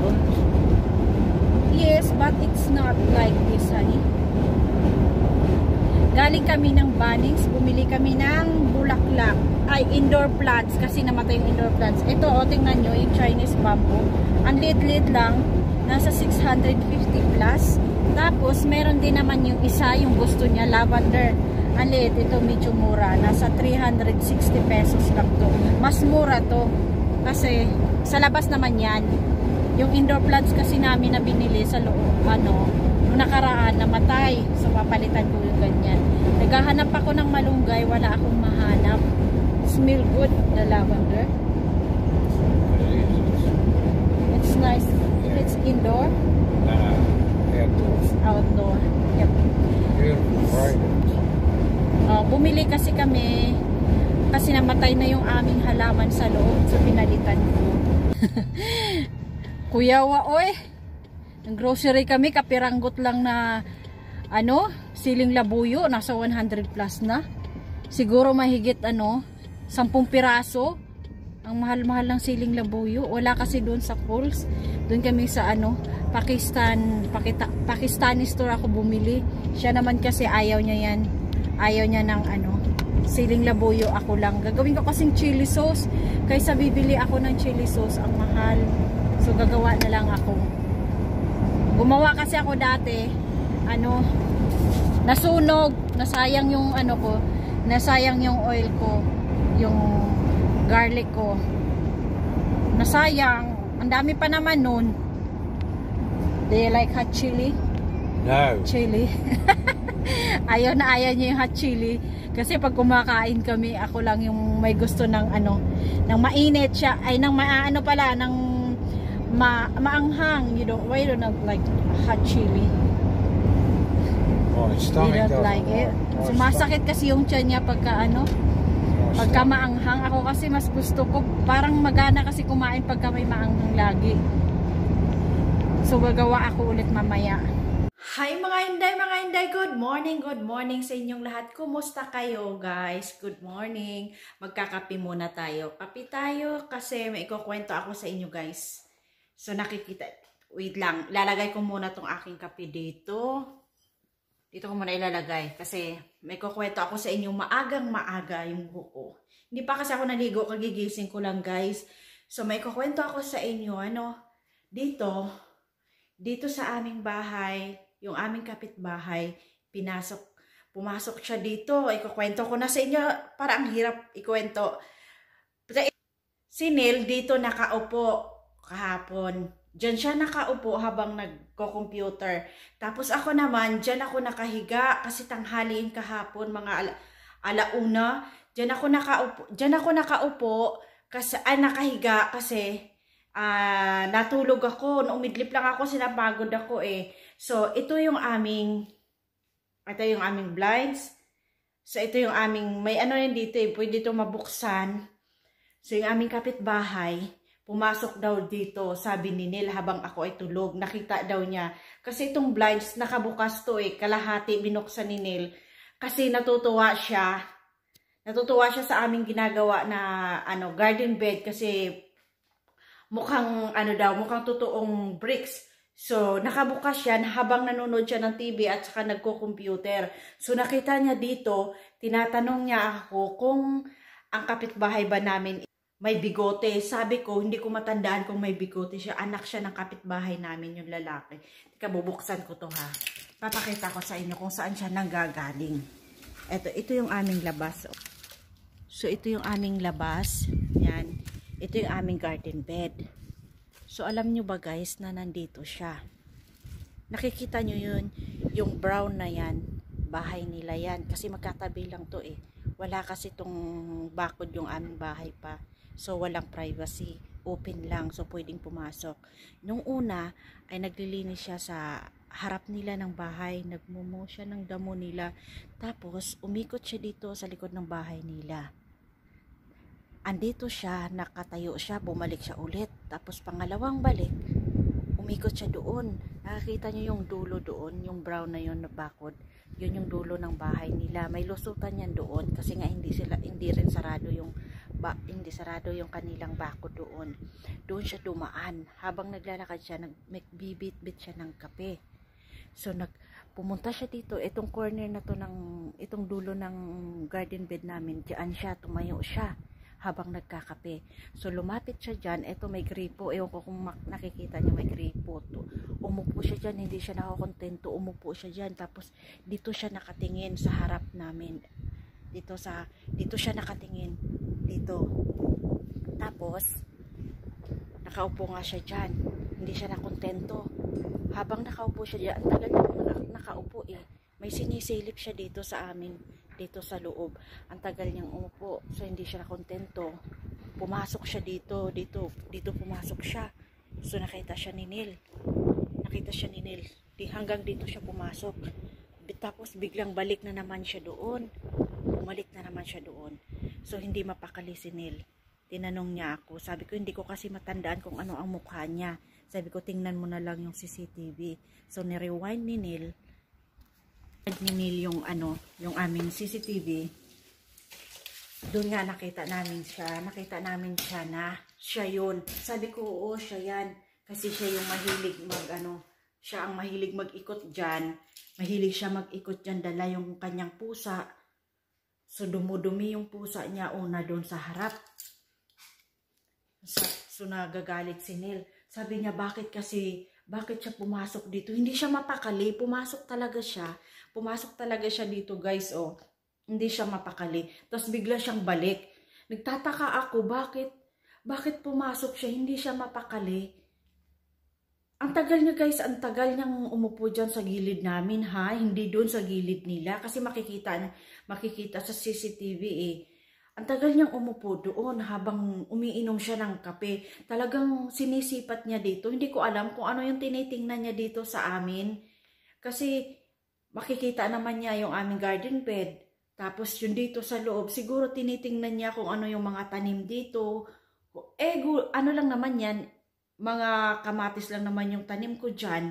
Plants? Yes, but it's not like this, honey. Galing kami ng Bunnings, bumili kami ng bulaklak, ay indoor plants kasi namatay yung indoor plants. Ito, o, tingnan nyo, yung Chinese bamboo. Ang lit-lit lang, nasa 650 plus. Tapos, meron din naman yung isa, yung gusto niya, lavender. Ang liit, ito medyo mura. Nasa 360 pesos lang to. Mas mura to. Kasi, sa labas naman yan. Yung indoor plants kasi namin na binili sa loob, ano, nung nakaraan, namatay. So, papalitan ko yung ganyan. Naghahanap ako ng malunggay, wala akong mahanap. Smell good, the lavender. It's nice. It's indoor, Nah, outdoor. it's outdoor. Yep. Beautiful fragrance. Uh, bumili kasi kami kasi namatay na yung aming halaman sa loob so pinalitan ko kuya wa oy. Ng grocery kami kapiranggot lang na ano siling labuyo nasa 100 plus na. Siguro mahigit ano 10 piraso. Ang mahal-mahal ng siling labuyo. Wala kasi doon sa Coles. Doon kami sa ano Pakistan Pakita, Pakistani store ako bumili. Siya naman kasi ayaw niya yan. Ayaw niya ng ano siling labuyo ako lang. Gagawin ko kasing chili sauce. Kaysa bibili ako ng chili sauce ang mahal so gagawa na lang ako gumawa kasi ako dati ano nasunog nasayang yung ano ko nasayang yung oil ko yung garlic ko nasayang ang dami pa naman nun do you like hot chili? No. chili. ayaw na ayaw niya yung hot chili. Kasi pag kumakain kami, ako lang yung may gusto ng ano, ng mainit siya, ay ng maano pala, ng ma maanghang. You don't, why you don't like hot chili? My You stomach don't doesn't like it? My Sumasakit kasi yung tiyan niya pagka ano, my pagka maanghang. Ako kasi mas gusto ko, parang magana kasi kumain pagka may maanghang lagi. So gagawa ako ulit mamaya. Hi mga Inday, mga Inday, good morning, good morning sa inyong lahat. Kumusta kayo guys? Good morning. Magkakape muna tayo. Kape tayo kasi may ikukwento ako sa inyo guys. So nakikita, wait lang, lalagay ko muna tong aking kape dito. Dito ko muna ilalagay kasi may kukwento ako sa inyo maagang maaga yung buko. Hindi pa kasi ako naligo, kagigising ko lang guys. So may kukwento ako sa inyo, ano, dito, dito sa aming bahay, yung aming kapitbahay, pinasok, pumasok siya dito. Ikukwento ko na sa inyo, para ang hirap ikwento. Si Neil dito nakaupo kahapon. Diyan siya nakaupo habang nagko-computer. Tapos ako naman, diyan ako nakahiga kasi tanghaliin kahapon, mga ala, alauna. Diyan ako nakaupo, diyan ako nakaupo kasi ay nakahiga kasi ah natulog ako, umidlip lang ako, sinapagod ako eh. So, ito yung aming, ito yung aming blinds. So, ito yung aming, may ano rin dito eh, pwede ito mabuksan. So, yung aming kapitbahay, pumasok daw dito, sabi ni Neil habang ako ay tulog. Nakita daw niya. Kasi itong blinds, nakabukas to eh, kalahati binuksan ni Neil. Kasi natutuwa siya. Natutuwa siya sa aming ginagawa na ano garden bed kasi mukhang ano daw, mukhang totoong bricks. So, nakabukas yan habang nanonood siya ng TV at saka nagko-computer. So, nakita niya dito, tinatanong niya ako kung ang kapitbahay ba namin may bigote. Sabi ko, hindi ko matandaan kung may bigote siya. Anak siya ng kapitbahay namin, yung lalaki. Tika, bubuksan ko to ha. Papakita ko sa inyo kung saan siya nanggagaling. Ito, ito yung aming labas. So, ito yung aming labas. Yan. Ito yung aming garden bed. So, alam nyo ba guys na nandito siya? Nakikita nyo yun, yung brown na yan, bahay nila yan. Kasi magkatabi lang to eh. Wala kasi tong bakod yung aming bahay pa. So, walang privacy. Open lang. So, pwedeng pumasok. Nung una, ay naglilinis siya sa harap nila ng bahay. Nagmumo siya ng damo nila. Tapos, umikot siya dito sa likod ng bahay nila andito siya, nakatayo siya, bumalik siya ulit. Tapos pangalawang balik, umikot siya doon. Nakakita niyo yung dulo doon, yung brown na yun na bakod. Yun yung dulo ng bahay nila. May lusutan yan doon kasi nga hindi sila hindi rin sarado yung ba, hindi sarado yung kanilang bako doon. Doon siya dumaan. Habang naglalakad siya, nagbibit-bit siya ng kape. So, nag, pumunta siya dito. Itong corner na to ng, itong dulo ng garden bed namin, diyan siya, tumayo siya habang nagkakape. So, lumapit siya dyan. Ito may gripo. Ewan ko kung nakikita niya may gripo. To. Umupo siya dyan. Hindi siya nakakontento. Umupo siya dyan. Tapos, dito siya nakatingin sa harap namin. Dito sa, dito siya nakatingin. Dito. Tapos, nakaupo nga siya dyan. Hindi siya nakontento. Habang nakaupo siya dyan, ang tagal niya nakaupo eh. May sinisilip siya dito sa amin dito sa loob. Ang tagal niyang umupo. So, hindi siya nakontento. Pumasok siya dito. Dito, dito pumasok siya. So, nakita siya ni Neil. Nakita siya ni Neil. Di, hanggang dito siya pumasok. Tapos, biglang balik na naman siya doon. Bumalik na naman siya doon. So, hindi mapakali si Neil. Tinanong niya ako. Sabi ko, hindi ko kasi matandaan kung ano ang mukha niya. Sabi ko, tingnan mo na lang yung CCTV. So, ni-rewind ni Neil ni Neil yung ano, yung aming CCTV. Doon nga nakita namin siya. Nakita namin siya na siya yun. Sabi ko, oo, siya yan. Kasi siya yung mahilig mag ano, siya ang mahilig mag-ikot dyan. Mahilig siya mag-ikot dyan, dala yung kanyang pusa. So, dumudumi yung pusa niya una doon sa harap. So, so nagagalit si Neil. Sabi niya, bakit kasi, bakit siya pumasok dito? Hindi siya mapakali, pumasok talaga siya. Pumasok talaga siya dito guys, oh. Hindi siya mapakali. Tapos bigla siyang balik. Nagtataka ako, bakit? Bakit pumasok siya? Hindi siya mapakali. Ang tagal niya guys, ang tagal niyang umupo dyan sa gilid namin ha. Hindi doon sa gilid nila. Kasi makikita, makikita sa CCTV eh. Ang tagal niyang umupo doon habang umiinom siya ng kape. Talagang sinisipat niya dito. Hindi ko alam kung ano yung tinitingnan niya dito sa amin. Kasi makikita naman niya yung aming garden bed. Tapos yung dito sa loob, siguro tinitingnan niya kung ano yung mga tanim dito. Eh, ano lang naman yan, mga kamatis lang naman yung tanim ko dyan.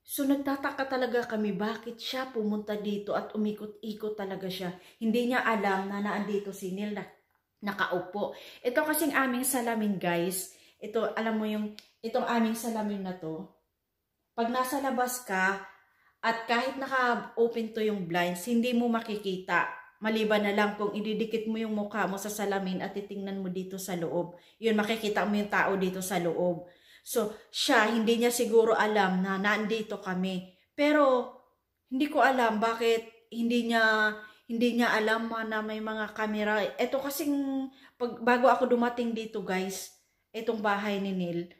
So nagtataka talaga kami bakit siya pumunta dito at umikot-ikot talaga siya. Hindi niya alam na naandito si Neil na nakaupo. Ito kasing aming salamin guys. Ito, alam mo yung, itong aming salamin na to. Pag nasa labas ka, at kahit naka-open to yung blinds, hindi mo makikita. Maliban na lang kung ididikit mo yung mukha mo sa salamin at titingnan mo dito sa loob. Yun, makikita mo yung tao dito sa loob. So, siya, hindi niya siguro alam na nandito kami. Pero, hindi ko alam bakit hindi niya hindi niya alam na may mga camera. Ito kasing, pag, bago ako dumating dito guys, itong bahay ni Neil,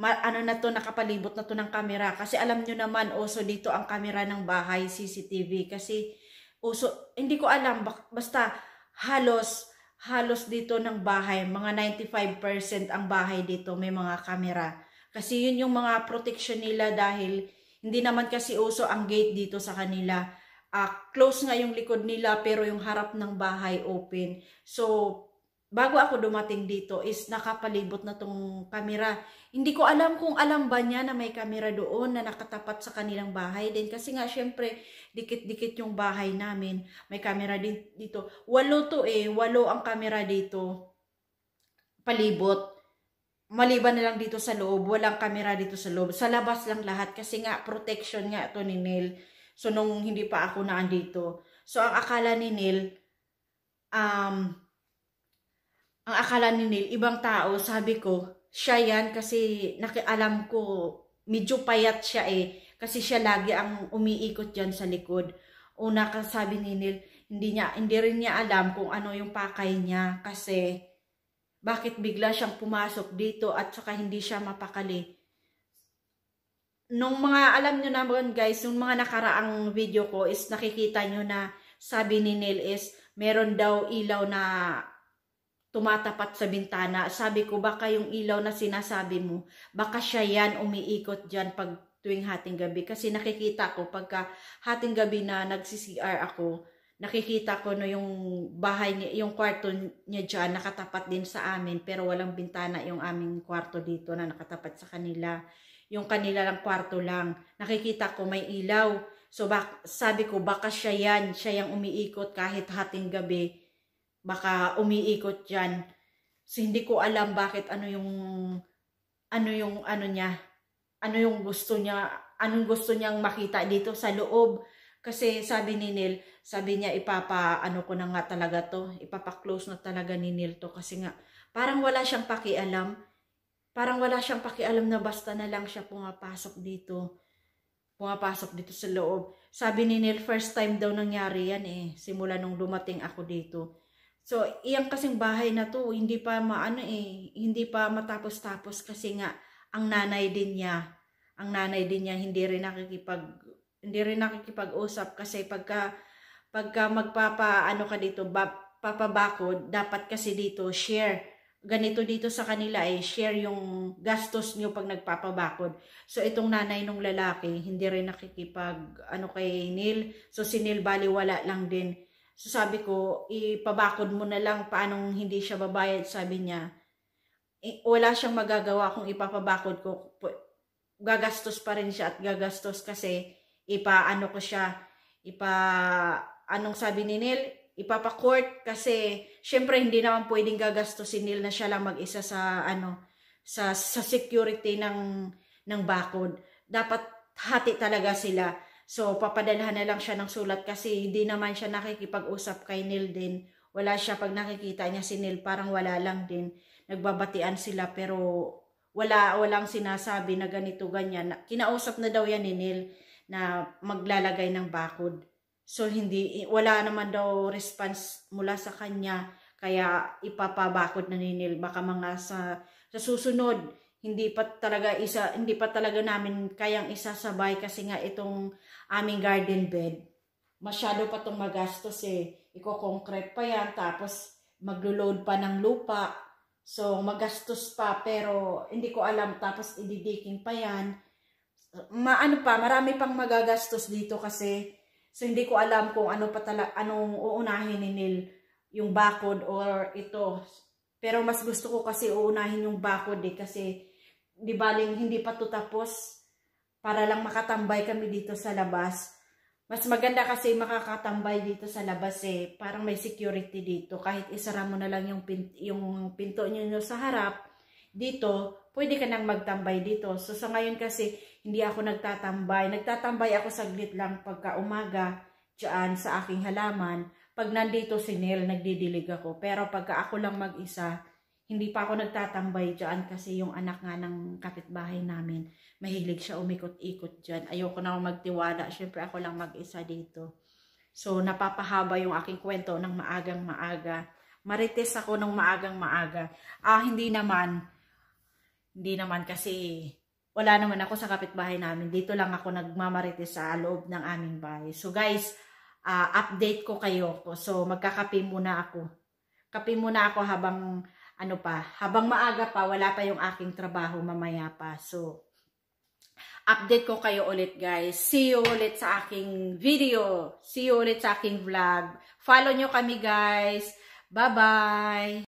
ma, ano na to, nakapalibot na to ng camera. Kasi alam nyo naman, uso dito ang camera ng bahay, CCTV. Kasi, uso, hindi ko alam, basta halos, halos dito ng bahay, mga 95% ang bahay dito, may mga camera. Kasi yun yung mga protection nila dahil hindi naman kasi uso ang gate dito sa kanila. Uh, close nga yung likod nila pero yung harap ng bahay open. So, bago ako dumating dito is nakapalibot na tong kamera. Hindi ko alam kung alam ba niya na may kamera doon na nakatapat sa kanilang bahay din. Kasi nga syempre, dikit-dikit yung bahay namin. May kamera din dito. Walo to eh. Walo ang kamera dito. Palibot. Maliban na lang dito sa loob. Walang kamera dito sa loob. Sa labas lang lahat. Kasi nga, protection nga to ni Neil. So, nung hindi pa ako naandito. So, ang akala ni Neil, um, ang akala ni Neil, ibang tao, sabi ko, siya yan kasi nakialam ko, medyo payat siya eh. Kasi siya lagi ang umiikot dyan sa likod. Una sabi ni Neil, hindi, niya, hindi rin niya alam kung ano yung pakay niya kasi bakit bigla siyang pumasok dito at saka hindi siya mapakali. Nung mga, alam nyo naman guys, nung mga nakaraang video ko is nakikita nyo na sabi ni Neil is meron daw ilaw na tumatapat sa bintana. Sabi ko, baka yung ilaw na sinasabi mo, baka siya yan umiikot dyan pag tuwing hating gabi. Kasi nakikita ko, pagka hating gabi na nagsi-CR ako, nakikita ko no yung bahay niya, yung kwarto niya dyan, nakatapat din sa amin, pero walang bintana yung aming kwarto dito na nakatapat sa kanila. Yung kanila lang kwarto lang. Nakikita ko may ilaw. So, bak sabi ko, baka siya yan, siya yung umiikot kahit hating gabi baka umiikot dyan. So hindi ko alam bakit ano yung ano yung ano niya, ano yung gusto niya, anong gusto niyang makita dito sa loob. Kasi sabi ni Neil, sabi niya ipapa ano ko na nga talaga to, ipapa-close na talaga ni Neil to kasi nga parang wala siyang pakialam. Parang wala siyang pakialam na basta na lang siya pumapasok dito. Pumapasok dito sa loob. Sabi ni Neil, first time daw nangyari yan eh. Simula nung dumating ako dito. So, iyang kasing bahay na to, hindi pa maano eh, hindi pa matapos-tapos kasi nga ang nanay din niya, ang nanay din niya hindi rin nakikipag hindi rin nakikipag-usap kasi pagka pagka magpapa ano ka dito, ba, papabakod, dapat kasi dito share. Ganito dito sa kanila eh, share yung gastos niyo pag nagpapabakod. So itong nanay nung lalaki, hindi rin nakikipag ano kay Neil. So si Neil bali wala lang din So sabi ko, ipabakod mo na lang paanong hindi siya babayad, sabi niya. Wala siyang magagawa kung ipapabakod ko. Gagastos pa rin siya at gagastos kasi ipaano ko siya, ipa, anong sabi ni Neil, ipapa-court kasi syempre hindi naman pwedeng gagastos si Neil na siya lang mag-isa sa ano sa sa security ng ng bakod. Dapat hati talaga sila. So, papadalhan na lang siya ng sulat kasi hindi naman siya nakikipag-usap kay Neil din. Wala siya pag nakikita niya si Neil, parang wala lang din. Nagbabatian sila pero wala walang sinasabi na ganito ganyan. Kinausap na daw yan ni Neil na maglalagay ng bakod. So hindi wala naman daw response mula sa kanya kaya ipapabakod na ni Neil baka mga sa sa susunod hindi pa talaga isa hindi pa talaga namin kayang isasabay kasi nga itong aming garden bed. Masyado pa tong magastos eh. Iko-concrete pa yan tapos maglo-load pa ng lupa. So magastos pa pero hindi ko alam tapos ididiking pa yan. Maano pa marami pang magagastos dito kasi so hindi ko alam kung ano pa tala anong uunahin ni Neil yung bakod or ito. Pero mas gusto ko kasi uunahin yung bakod eh kasi di baling hindi pa to tapos para lang makatambay kami dito sa labas. Mas maganda kasi makakatambay dito sa labas eh. Parang may security dito. Kahit isara mo na lang yung, pin yung pinto nyo sa harap, dito, pwede ka nang magtambay dito. So sa ngayon kasi, hindi ako nagtatambay. Nagtatambay ako saglit lang pagka umaga, dyan sa aking halaman. Pag nandito si Neil, nagdidilig ako. Pero pagka ako lang mag-isa, hindi pa ako nagtatambay dyan kasi yung anak nga ng kapitbahay namin, mahilig siya umikot-ikot dyan. Ayoko na magtiwala. Siyempre ako lang mag-isa dito. So, napapahaba yung aking kwento ng maagang maaga. Marites ako ng maagang maaga. Ah, hindi naman. Hindi naman kasi wala naman ako sa kapitbahay namin. Dito lang ako nagmamarites sa loob ng aming bahay. So, guys, uh, update ko kayo. So, magkakape muna ako. Kape muna ako habang ano pa, habang maaga pa, wala pa yung aking trabaho mamaya pa. So, update ko kayo ulit guys. See you ulit sa aking video. See you ulit sa aking vlog. Follow nyo kami guys. Bye-bye!